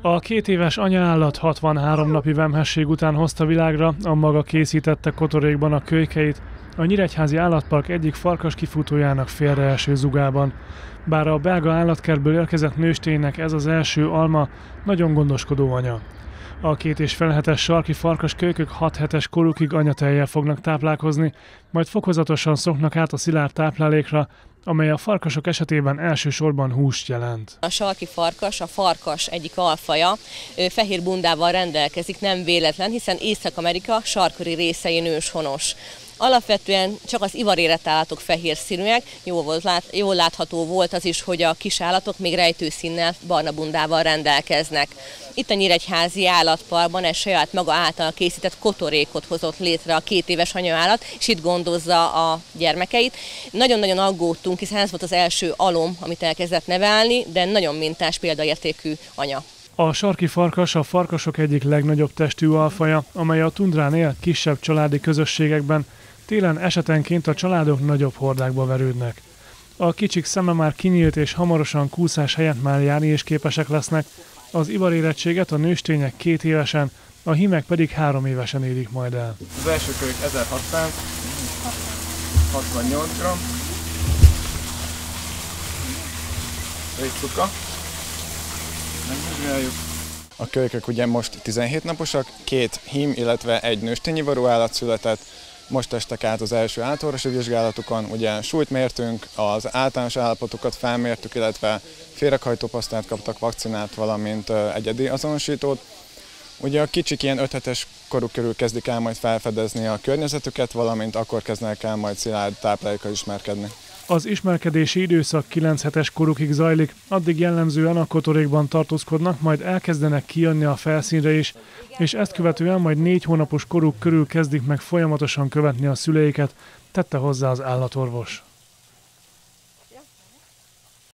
A két éves anyaállat 63 napi vemhesség után hozta világra a maga készítette kotorékban a kölykeit, a Nyíregyházi Állatpark egyik farkas kifutójának félreeső zugában. Bár a belga állatkertből érkezett nősténynek ez az első alma, nagyon gondoskodó anya. A két és felhetes sarki farkas kölykök 6 hetes korukig anyateljel fognak táplálkozni, majd fokozatosan szoknak át a szilárd táplálékra, amely a farkasok esetében elsősorban húst jelent. A sarki farkas, a farkas egyik alfaja, fehér bundával rendelkezik, nem véletlen, hiszen Észak-Amerika sarköri részein őshonos. Alapvetően csak az ivaréret állatok fehér színűek, jól, volt, lát, jól látható volt az is, hogy a kis állatok még rejtőszínnel, barna bundával rendelkeznek. Itt a Nyíregyházi állatparkban egy saját maga által készített kotorékot hozott létre a két éves anyaállat, és itt gondozza a gyermekeit. Nagyon-nagyon aggódtunk, hiszen ez volt az első alom, amit elkezdett nevelni, de nagyon mintás példaértékű anya. A sarki farkas a farkasok egyik legnagyobb testű alfaja, amely a tundrán él kisebb családi közösségekben, télen esetenként a családok nagyobb hordákba verődnek. A kicsik szeme már kinyílt és hamarosan kúszás helyett már járni is képesek lesznek, az ivarérettséget a nőstények két évesen, a hímek pedig három évesen érik majd el. Az első kölyök 1668 g. Egy cuka. Megvizsgáljuk. A kölykök ugye most 17 naposak, két hím, illetve egy nőstényi varó állat született, most estek át az első átorvosi vizsgálatukon, ugye súlyt mértünk, az általános állapotokat felmértük, illetve féreghajtópasztát kaptak, vakcinát, valamint egyedi azonosítót. Ugye a kicsik ilyen 5 hetes koruk körül kezdik el majd felfedezni a környezetüket, valamint akkor kezdnek el majd szilárd táplálékkal ismerkedni. Az ismerkedési időszak 9 hetes korukig zajlik, addig jellemzően a kotorékban tartózkodnak, majd elkezdenek kijönni a felszínre is, és ezt követően majd négy hónapos koruk körül kezdik meg folyamatosan követni a szüleiket, tette hozzá az állatorvos.